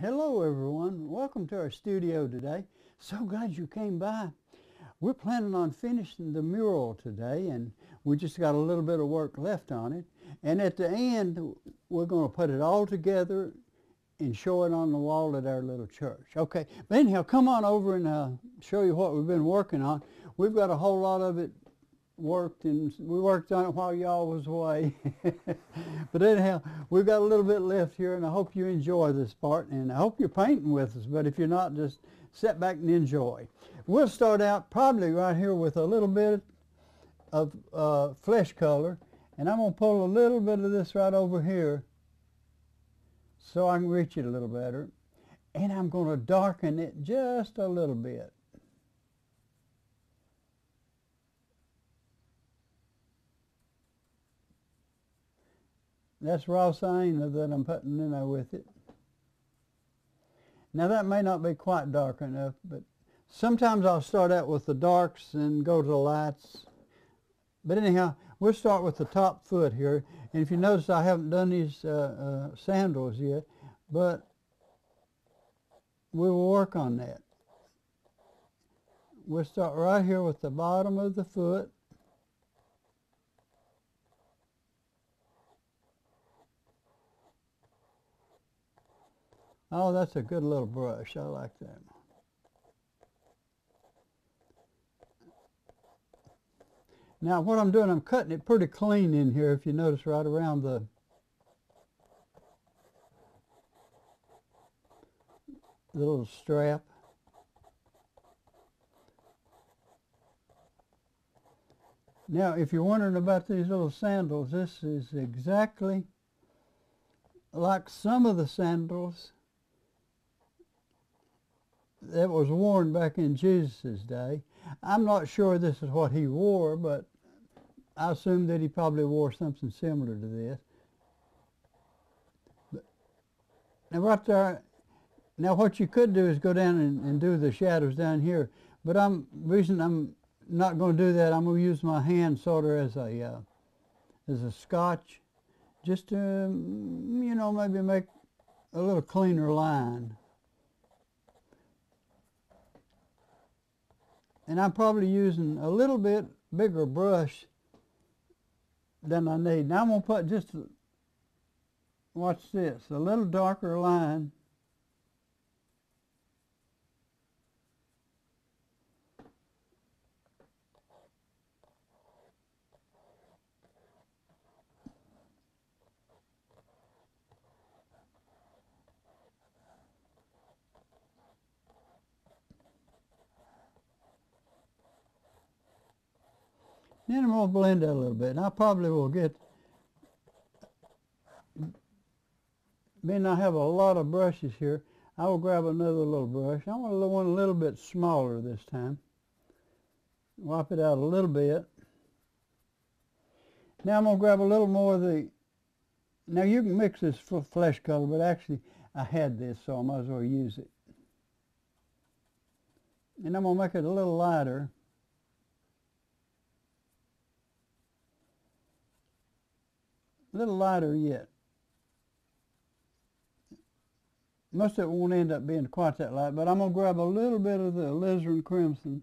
Hello everyone. Welcome to our studio today. So glad you came by. We're planning on finishing the mural today and we just got a little bit of work left on it. And at the end, we're going to put it all together and show it on the wall at our little church. Okay, but anyhow, come on over and uh, show you what we've been working on. We've got a whole lot of it worked and we worked on it while y'all was away. but anyhow, we've got a little bit left here and I hope you enjoy this part and I hope you're painting with us, but if you're not, just sit back and enjoy. We'll start out probably right here with a little bit of uh, flesh color and I'm going to pull a little bit of this right over here so I can reach it a little better and I'm going to darken it just a little bit. That's raw sienna that I'm putting in there with it. Now that may not be quite dark enough, but sometimes I'll start out with the darks and go to the lights. But anyhow, we'll start with the top foot here. And if you notice, I haven't done these uh, uh, sandals yet, but we will work on that. We'll start right here with the bottom of the foot. Oh, that's a good little brush. I like that. Now what I'm doing, I'm cutting it pretty clean in here, if you notice right around the little strap. Now, if you're wondering about these little sandals, this is exactly like some of the sandals that was worn back in Jesus' day. I'm not sure this is what he wore, but I assume that he probably wore something similar to this. Now right there, now what you could do is go down and, and do the shadows down here, but I'm reason I'm not going to do that. I'm going to use my hand sort of as a uh, as a scotch, just to you know maybe make a little cleaner line. And I'm probably using a little bit bigger brush than I need. Now I'm going to put just, watch this, a little darker line Then I'm going to blend it a little bit. And I probably will get, being I have a lot of brushes here, I will grab another little brush. I want one a little bit smaller this time. Wipe it out a little bit. Now I'm going to grab a little more of the, now you can mix this flesh color, but actually I had this, so I might as well use it. And I'm going to make it a little lighter. A little lighter yet. Most of it won't end up being quite that light, but I'm going to grab a little bit of the alizarin crimson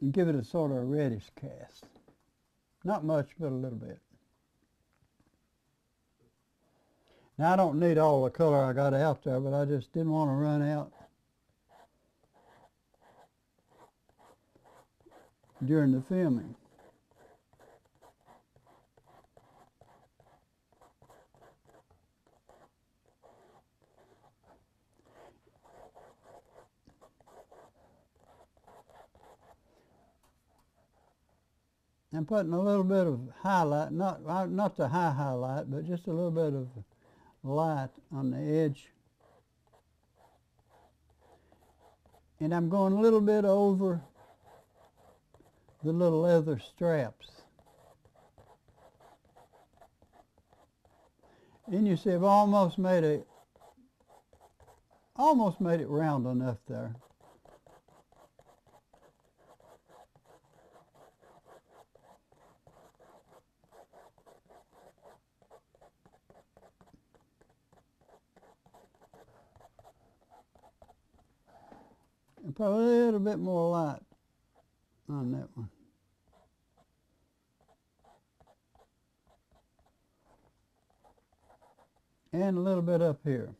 and give it a sort of a reddish cast. Not much, but a little bit. Now I don't need all the color I got out there, but I just didn't want to run out during the filming. And putting a little bit of highlight, not, uh, not the high highlight, but just a little bit of light on the edge. And I'm going a little bit over the little leather straps. And you see I've almost made it, almost made it round enough there. Put a little bit more light on that one. And a little bit up here.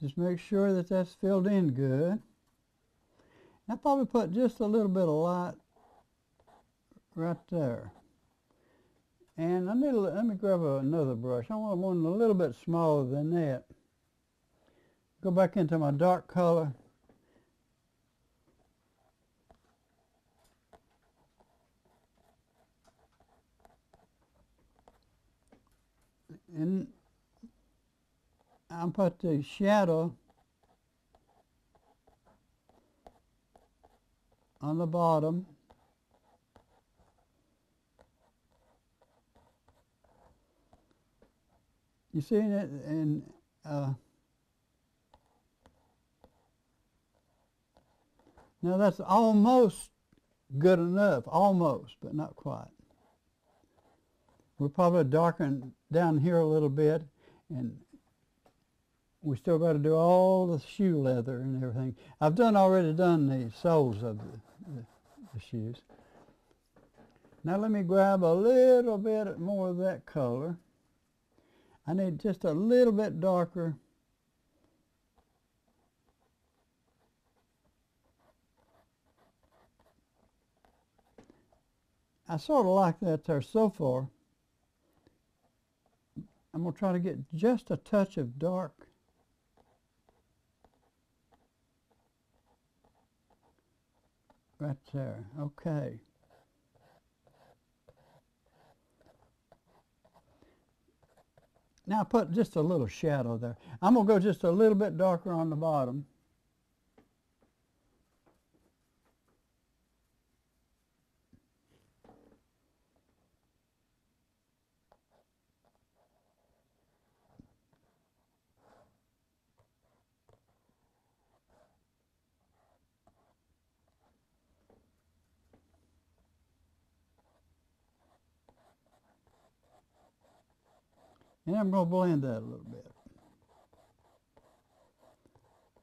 Just make sure that that's filled in good. I probably put just a little bit of light right there. And I need to, let me grab another brush. I want one a little bit smaller than that. Go back into my dark color. And I'll put the shadow on the bottom. You see it, and uh, now that's almost good enough, almost, but not quite. We're probably darken down here a little bit, and we still got to do all the shoe leather and everything. I've done already done the soles of the, the, shoes. Now let me grab a little bit more of that color. I need just a little bit darker I sort of like that there so far. I'm going to try to get just a touch of dark right there. Okay. Now put just a little shadow there. I'm going to go just a little bit darker on the bottom. And I'm going to blend that a little bit.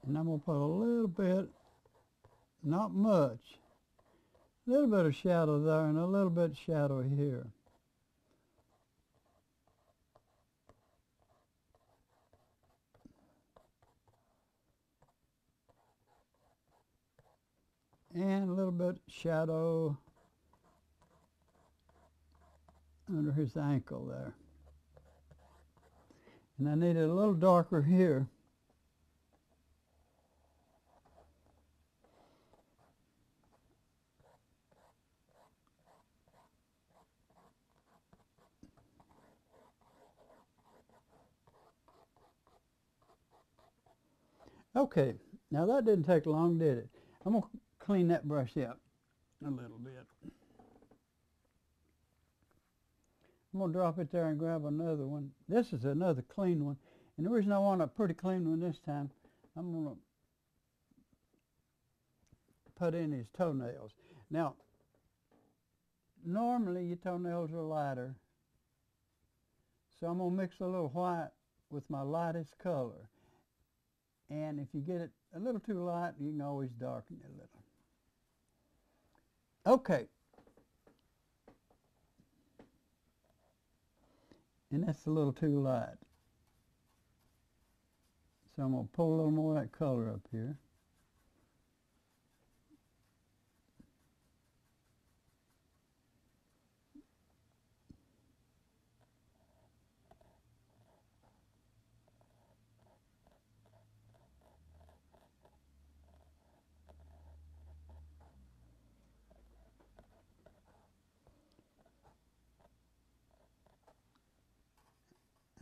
And I'm going to put a little bit, not much, a little bit of shadow there and a little bit of shadow here. And a little bit shadow under his ankle there. And I need it a little darker here. Okay, now that didn't take long, did it? I'm going to clean that brush up a little bit. I'm going to drop it there and grab another one. This is another clean one. And the reason I want a pretty clean one this time, I'm going to put in his toenails. Now, normally your toenails are lighter. So I'm going to mix a little white with my lightest color. And if you get it a little too light, you can always darken it a little. Okay, and that's a little too light. So I'm going to pull a little more of that color up here.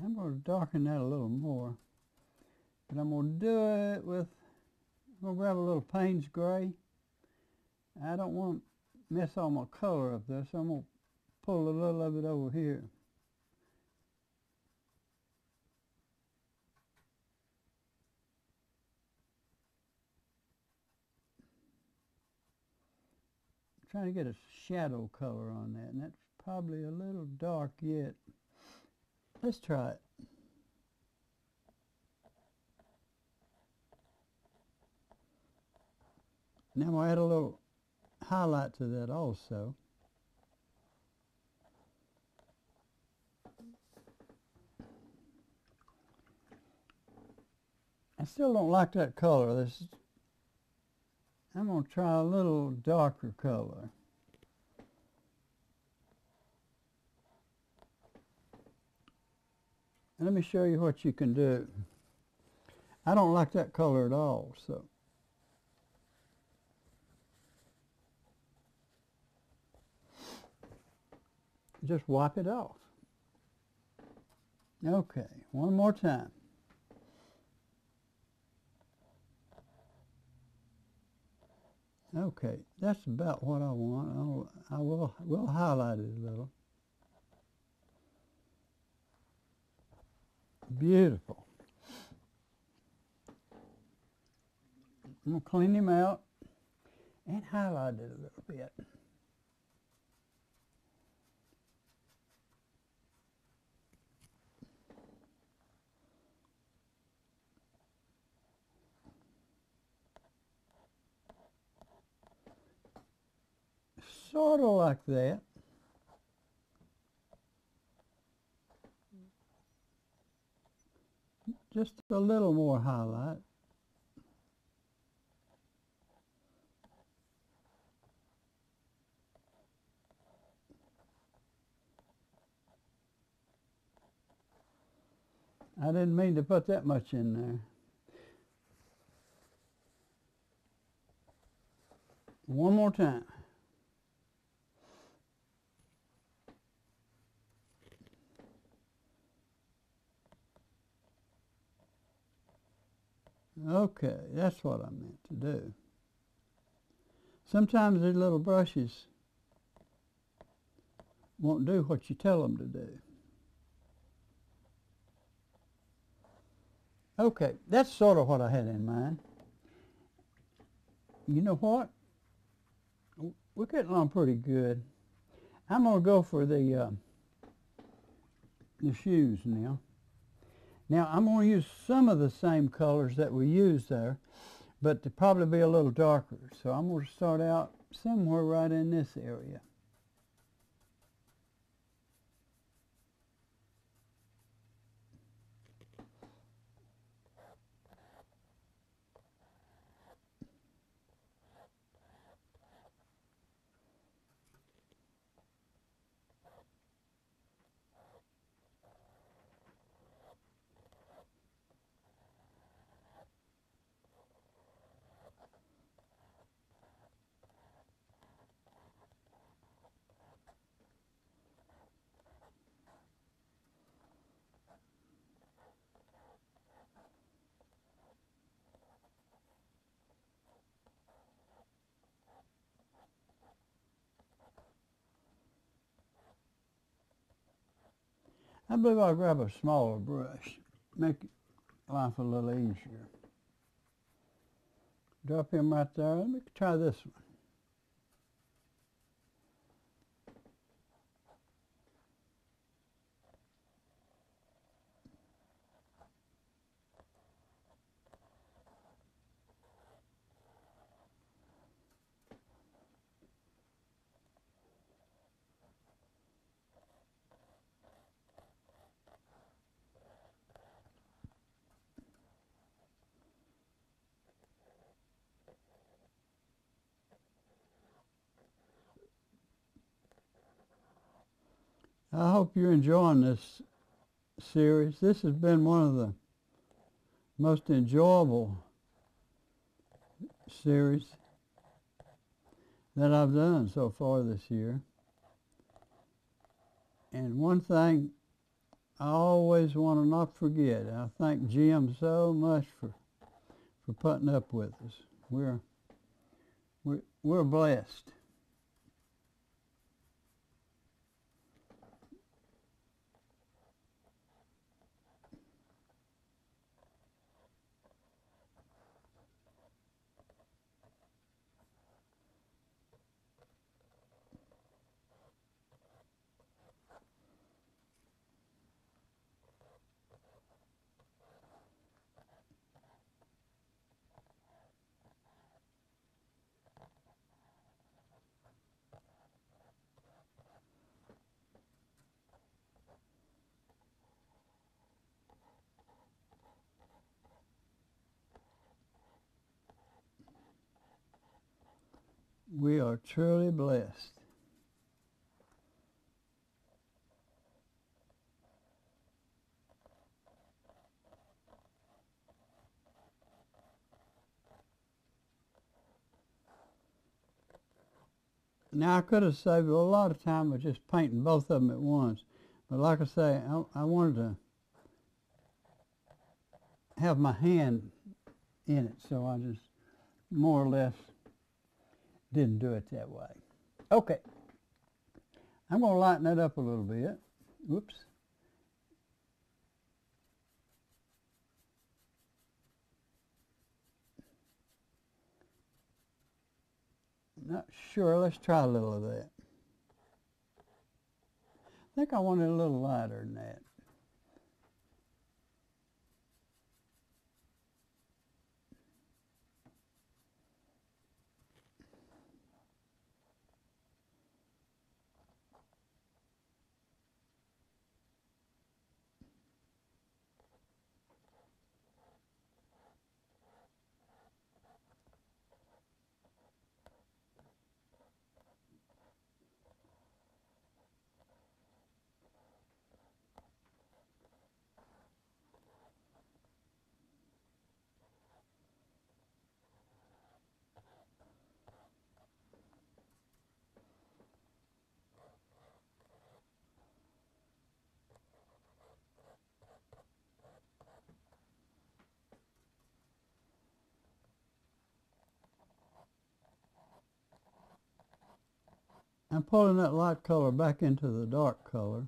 I'm going to darken that a little more. But I'm going to do it with, I'm going to grab a little Payne's Gray. I don't want to mess all my color up there, so I'm going to pull a little of it over here. trying to get a shadow color on that, and that's probably a little dark yet. Let's try it. Now we'll add a little highlight to that also. I still don't like that color. This I'm going to try a little darker color. Let me show you what you can do. I don't like that color at all, so. Just wipe it off. Okay, one more time. Okay, that's about what I want. I'll, I will, will highlight it a little. Beautiful. I'm going to clean him out and highlight it a little bit. Sort of like that. Just a little more highlight. I didn't mean to put that much in there. One more time. Okay, that's what I meant to do. Sometimes these little brushes won't do what you tell them to do. Okay, that's sort of what I had in mind. You know what? We're getting along pretty good. I'm going to go for the uh, the shoes now. Now I'm going to use some of the same colors that we used there, but to probably be a little darker. So I'm going to start out somewhere right in this area. I believe I'll grab a smaller brush, make life a little easier. Drop him right there. Let me try this one. I hope you're enjoying this series. This has been one of the most enjoyable series that I've done so far this year. And one thing I always want to not forget, I thank Jim so much for for putting up with us. We're we're, we're blessed. We are truly blessed. Now I could have saved a lot of time by just painting both of them at once, but like I say, I, I wanted to have my hand in it, so I just more or less didn't do it that way. Okay, I'm going to lighten it up a little bit. Whoops. Not sure. Let's try a little of that. I think I want it a little lighter than that. I'm pulling that light color back into the dark color.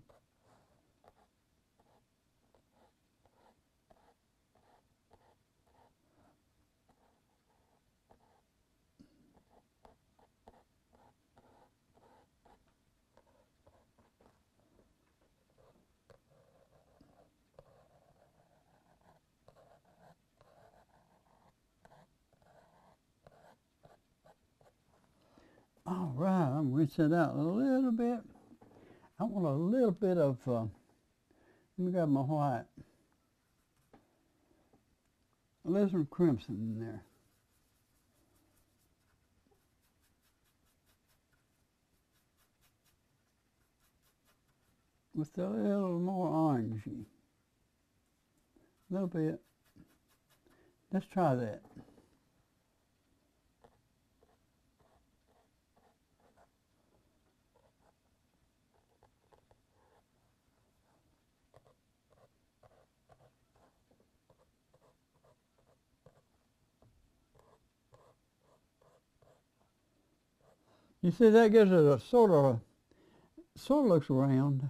All right, it out a little bit. I want a little bit of, uh, let me grab my white. Alizarin crimson in there. With a little more orangey. A little bit. Let's try that. You see, that gives it a sort of, sort of looks round.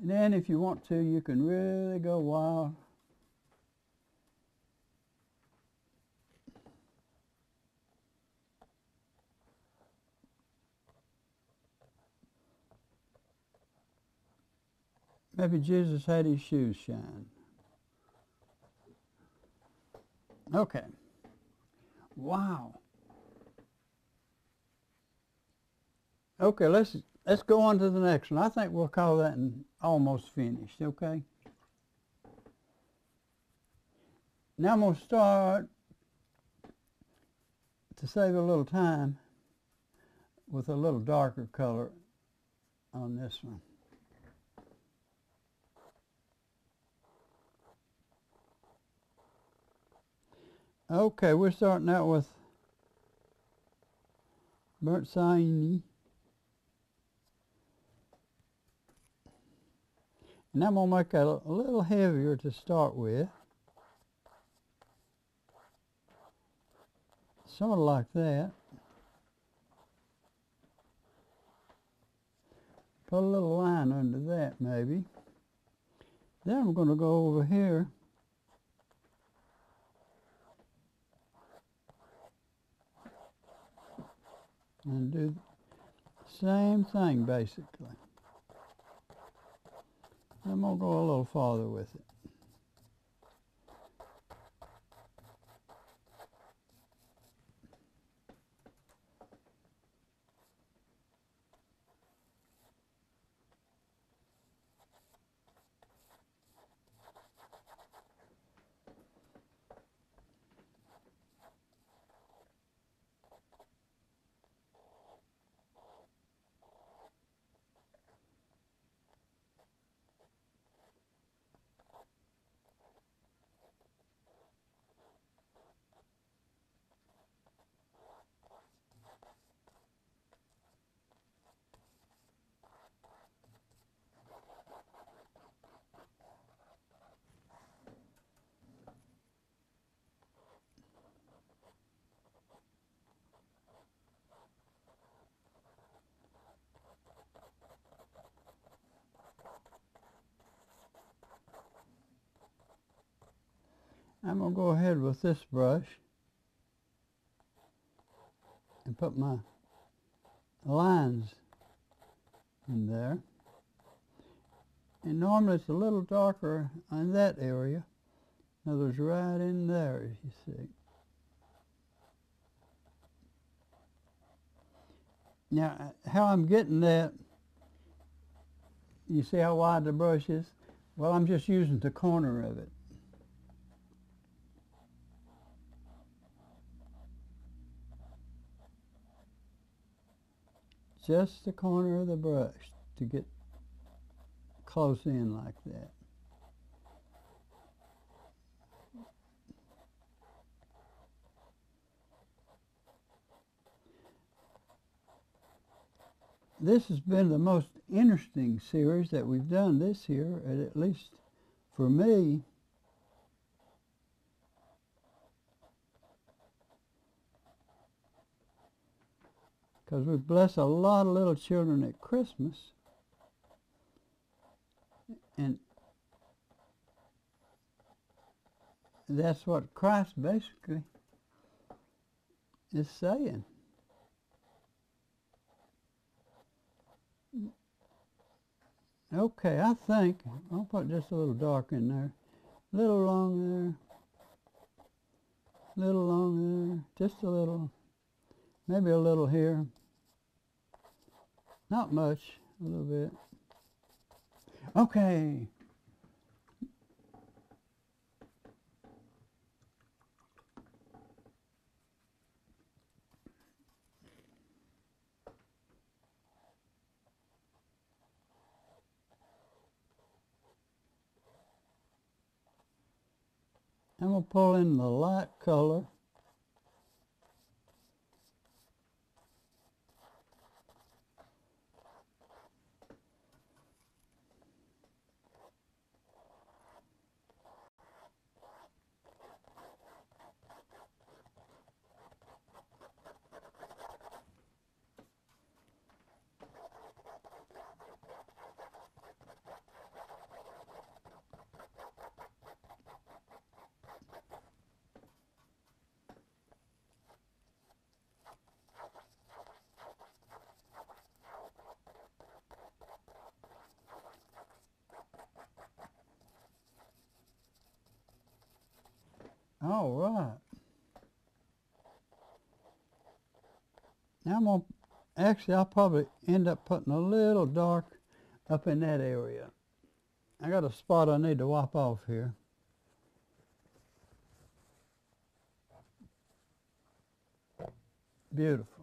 And then if you want to, you can really go wild. Maybe Jesus had his shoes shine. Okay. Wow. Okay, let's let's go on to the next one. I think we'll call that almost finished, okay? Now I'm going to start, to save a little time, with a little darker color on this one. Okay, we're starting out with burnt sienna. And I'm going to make it a little heavier to start with. Sort of like that. Put a little line under that maybe. Then I'm going to go over here and do the same thing basically. I'm going to go a little farther with it. I'm going to go ahead with this brush and put my lines in there. And normally it's a little darker in that area. In other words, right in there, as you see. Now, how I'm getting that, you see how wide the brush is? Well, I'm just using the corner of it. Just the corner of the brush to get close in like that. this has been the most interesting series that we've done this year, at least for me. Because we bless a lot of little children at Christmas. And that's what Christ basically is saying. Okay, I think I'll put just a little dark in there. A little long there. A little long there. Just a little. Maybe a little here. Not much. A little bit. Okay. I'm going to pull in the light color. All right. Now I'm going to, actually I'll probably end up putting a little dark up in that area. I got a spot I need to wipe off here. Beautiful.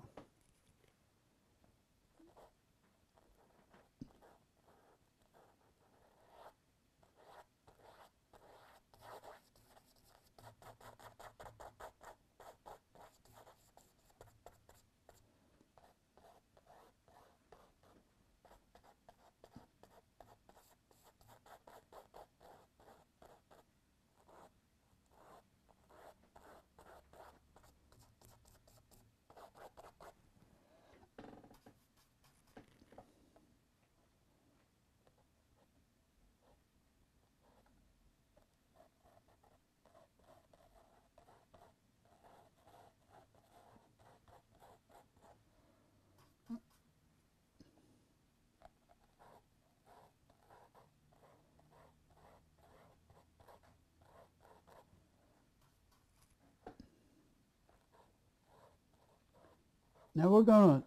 Now we're going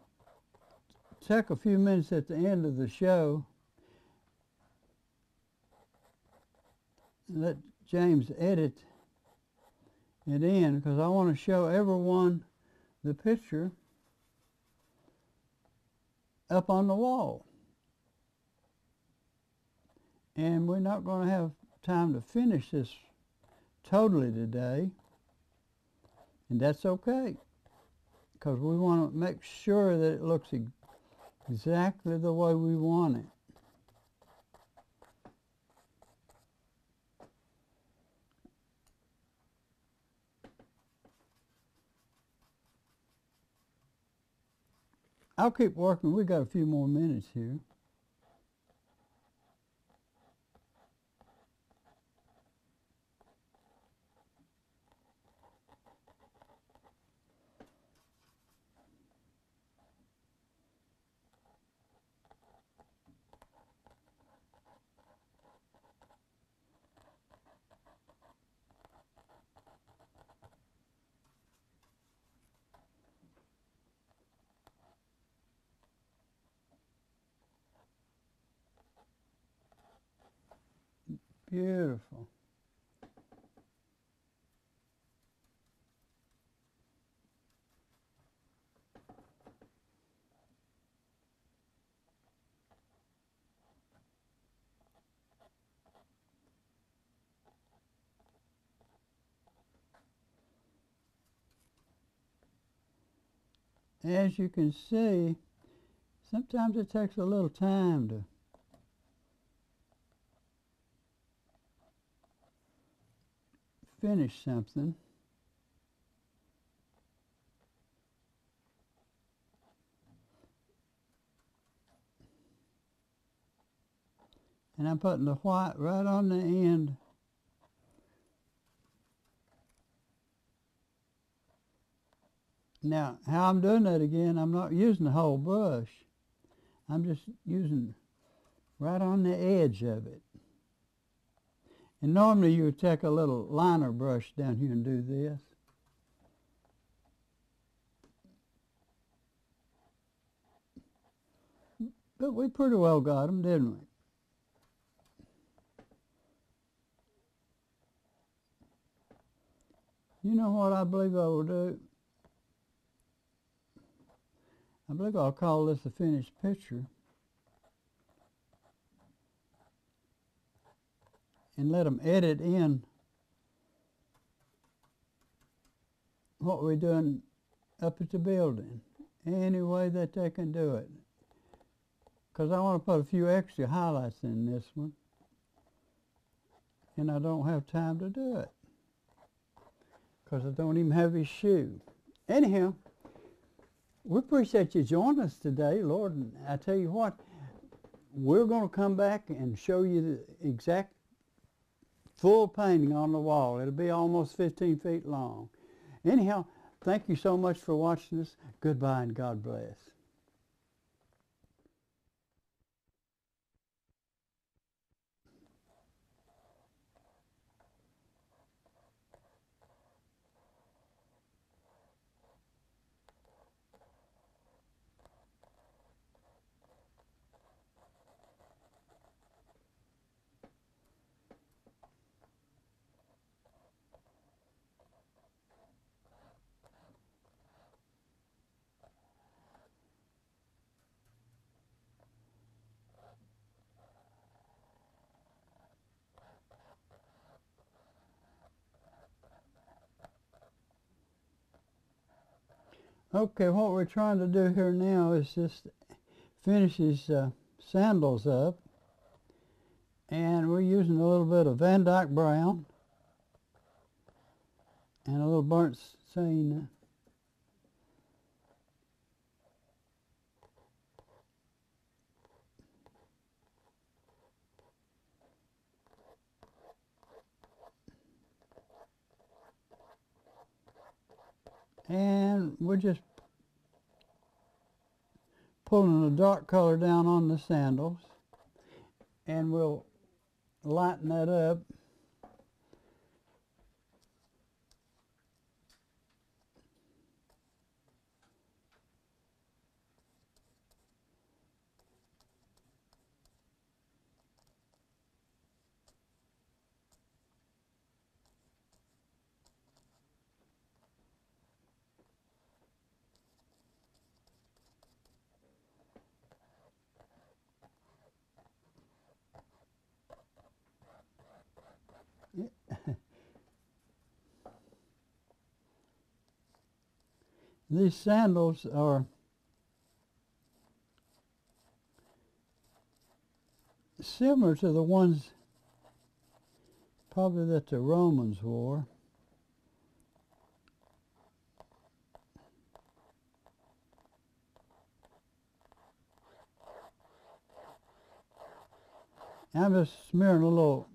to take a few minutes at the end of the show let James edit it in because I want to show everyone the picture up on the wall. And we're not going to have time to finish this totally today, and that's okay because we want to make sure that it looks exactly the way we want it. I'll keep working. We've got a few more minutes here. Beautiful. As you can see, sometimes it takes a little time to finish something. And I'm putting the white right on the end. Now, how I'm doing that again, I'm not using the whole brush. I'm just using right on the edge of it. And normally you would take a little liner brush down here and do this. But we pretty well got them, didn't we? You know what I believe I will do? I believe I'll call this a finished picture. And let them edit in what we're doing up at the building any way that they can do it. Because I want to put a few extra highlights in this one. And I don't have time to do it. Because I don't even have his shoe. Anyhow, we appreciate you joining us today, Lord. And I tell you what, we're going to come back and show you the exact full painting on the wall. It'll be almost 15 feet long. Anyhow, thank you so much for watching us. Goodbye and God bless. Okay, what we're trying to do here now is just finish his uh, sandals up. And we're using a little bit of Van Dyke Brown and a little burnt sienna. And we're just pulling a dark color down on the sandals. And we'll lighten that up These sandals are similar to the ones probably that the Romans wore. I'm just smearing a little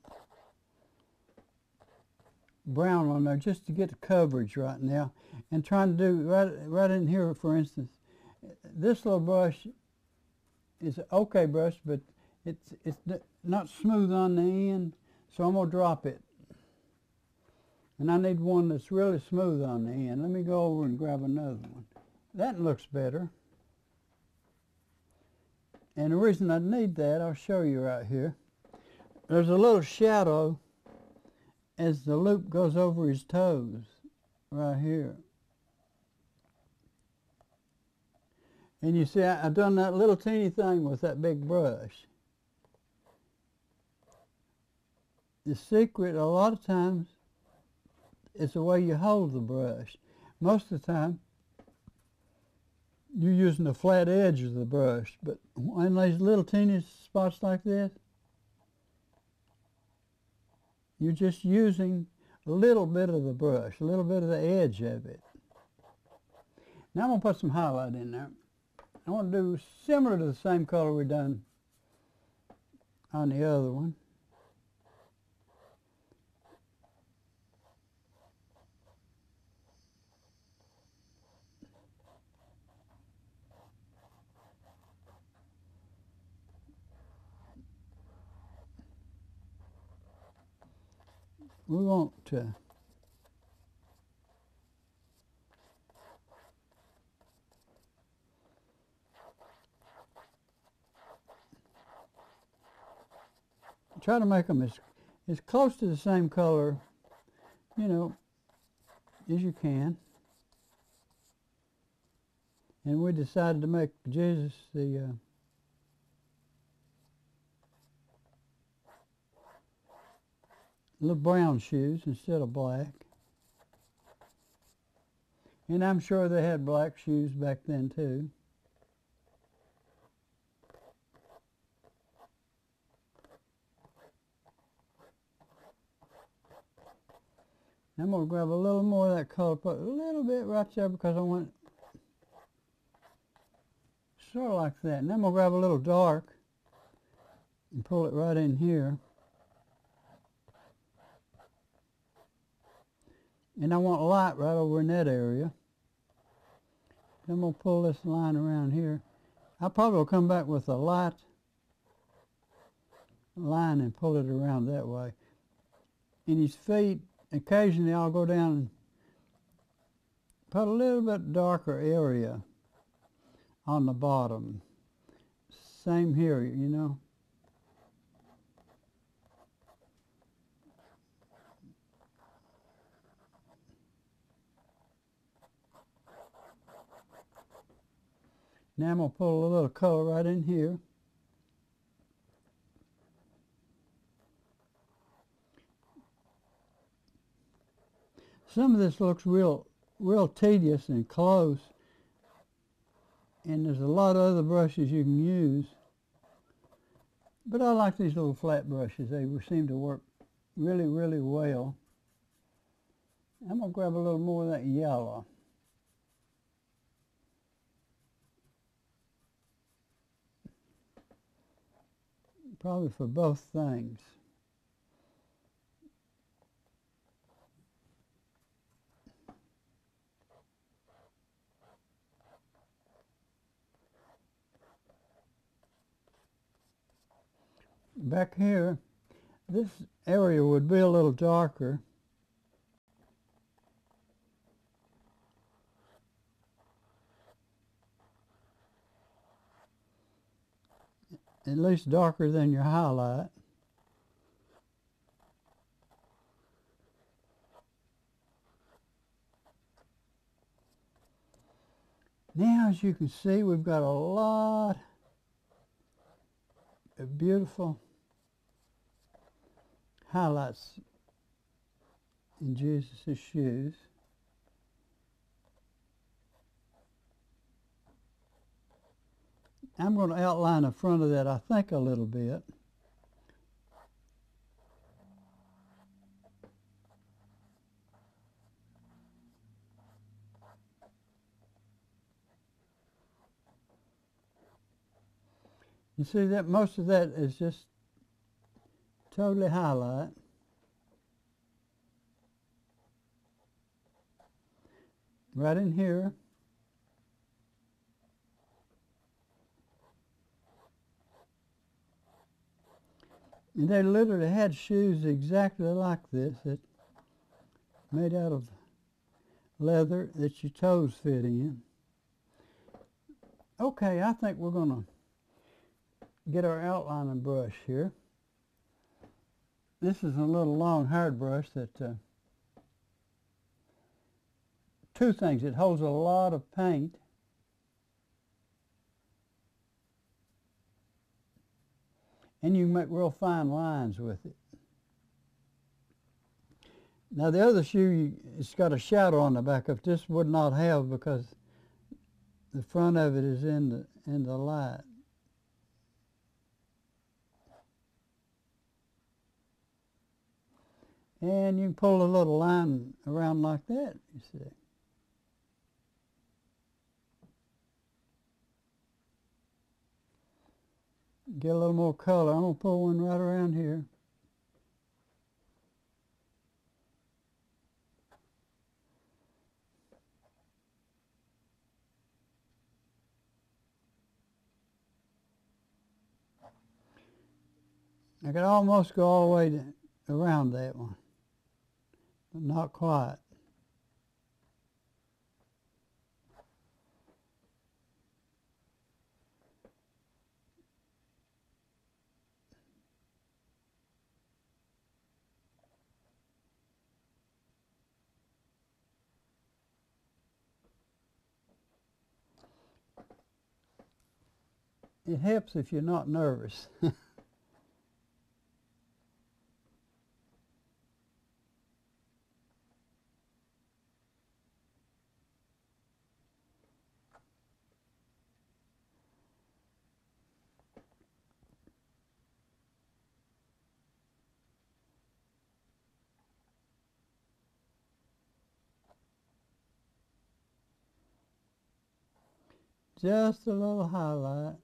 brown on there just to get the coverage right now and trying to do right, right in here for instance this little brush is an okay brush but it's it's not smooth on the end so I'm gonna drop it. And I need one that's really smooth on the end. Let me go over and grab another one. That looks better. And the reason I need that I'll show you right here. There's a little shadow as the loop goes over his toes right here. And you see, I, have done that little teeny thing with that big brush. The secret, a lot of times, is the way you hold the brush. Most of the time, you're using the flat edge of the brush, but in these little teeny spots like this, you're just using a little bit of the brush, a little bit of the edge of it. Now I'm going to put some highlight in there. I want to do similar to the same color we done on the other one. we want to try to make them as, as close to the same color, you know, as you can. And we decided to make Jesus the uh, little brown shoes instead of black. And I'm sure they had black shoes back then too. I'm going to grab a little more of that color, put a little bit right there because I want sort of like that. And I'm going to grab a little dark and pull it right in here. And I want light right over in that area. I'm going to pull this line around here. I probably will come back with a light line and pull it around that way. And his feet, occasionally I'll go down and put a little bit darker area on the bottom. Same here, you know. Now I'm going to pull a little color right in here. Some of this looks real, real tedious and close. And there's a lot of other brushes you can use. But I like these little flat brushes. They seem to work really, really well. I'm going to grab a little more of that yellow. Probably for both things. Back here, this area would be a little darker. At least darker than your highlight. Now, as you can see, we've got a lot beautiful highlights in Jesus' shoes. I'm going to outline the front of that, I think, a little bit. You see that most of that is just totally highlight. Right in here. And they literally had shoes exactly like this that made out of leather that your toes fit in. Okay, I think we're going to get our outlining brush here. this is a little long hard brush that uh, two things. It holds a lot of paint. And you can make real fine lines with it. Now the other shoe, it's got a shadow on the back of it. This would not have because the front of it is in the in the light. And you can pull a little line around like that, you see. Get a little more color. I'm going to pull one right around here. I could almost go all the way to, around that one, but not quite. It helps if you're not nervous. Just a little highlight.